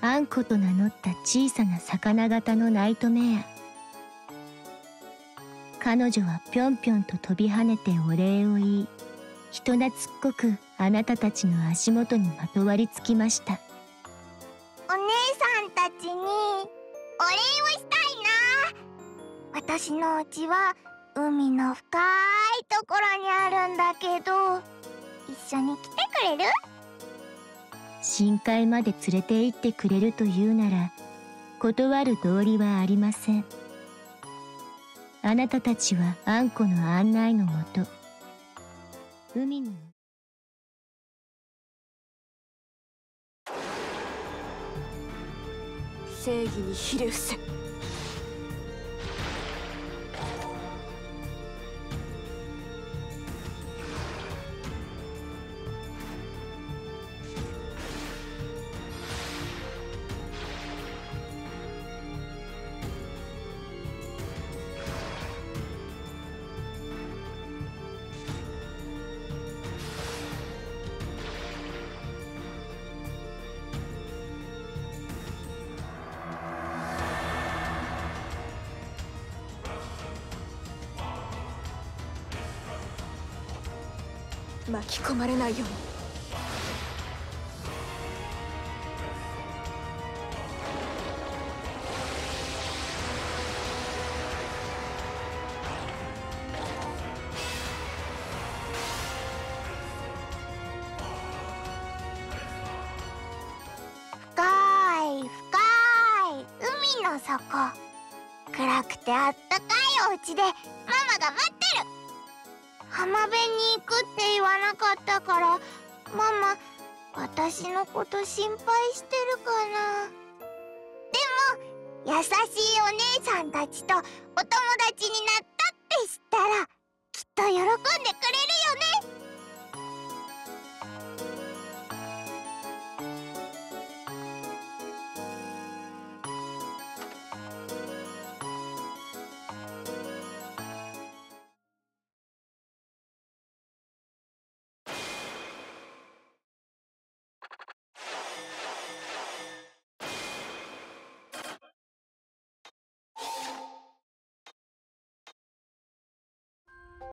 アンコと名乗った小さな魚型のナイトメア。彼女はぴょんぴょんと飛び跳ねてお礼を言い人懐っこくあなたたちの足元にまとわりつきました。お姉さんたちにお礼をしたいな。私のうちは海の深いところにあるんだけど一緒に来てくれる？深海まで連れて行ってくれるというなら断る道理はありません。あなたたちはあんこの案内のもと海の正義にひれ伏せ。巻き込まれないように。暗くてあったかいお家でママが待ってる。浜辺に行くって言わなかったからママ私のこと心配してるかな。でも優しいお姉さんたちとお友達になって